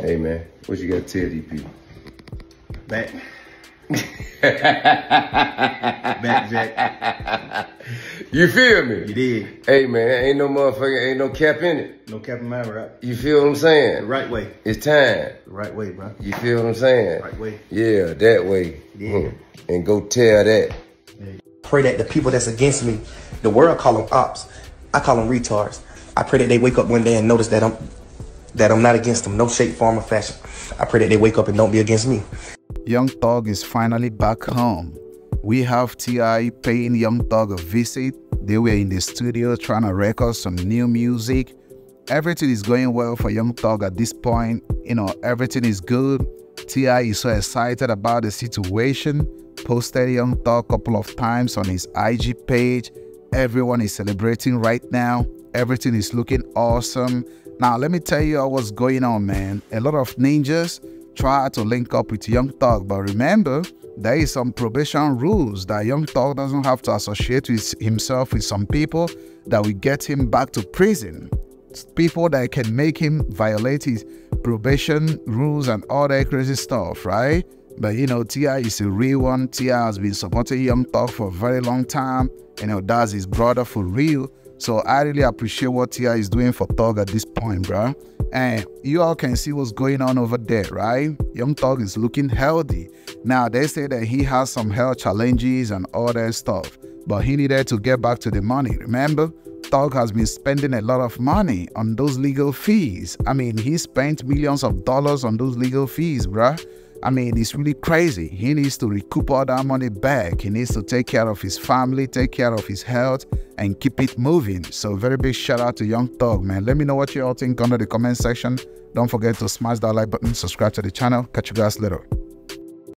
Hey man, what you got to tell these people? Back. Back, Jack. You feel me? You did. Hey man, ain't no motherfucker, ain't no cap in it. No cap in my rap. You feel what I'm saying? The saying? right way. It's time. The right way, bro. You feel what I'm saying? Right way. Yeah, that way. Yeah. Mm. And go tell that. pray that the people that's against me, the world call them ops. I call them retards. I pray that they wake up one day and notice that I'm that I'm not against them, no shape, form, or fashion. I pray that they wake up and don't be against me. Young Thug is finally back home. We have T.I. paying Young Thug a visit. They were in the studio trying to record some new music. Everything is going well for Young Thug at this point. You know, everything is good. T.I. is so excited about the situation. Posted Young Thug a couple of times on his IG page. Everyone is celebrating right now. Everything is looking awesome. Now, let me tell you what's going on, man. A lot of ninjas try to link up with Young Thug, but remember, there is some probation rules that Young Thug doesn't have to associate with himself with some people that will get him back to prison. People that can make him violate his probation rules and all that crazy stuff, right? But you know, T.I. is a real one. T.I. has been supporting Young Thug for a very long time. You know, that's his brother for real. So I really appreciate what T.I. is doing for Thug at this point, bro. And you all can see what's going on over there, right? Young Thug is looking healthy. Now, they say that he has some health challenges and all that stuff, but he needed to get back to the money. Remember, Thug has been spending a lot of money on those legal fees. I mean, he spent millions of dollars on those legal fees, bruh. I mean, it's really crazy. He needs to recoup all that money back. He needs to take care of his family, take care of his health, and keep it moving. So, very big shout out to Young Thug, man. Let me know what you all think under the comment section. Don't forget to smash that like button, subscribe to the channel. Catch you guys later.